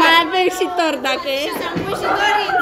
Mai avem și tort dacă e. Și dorință. Da,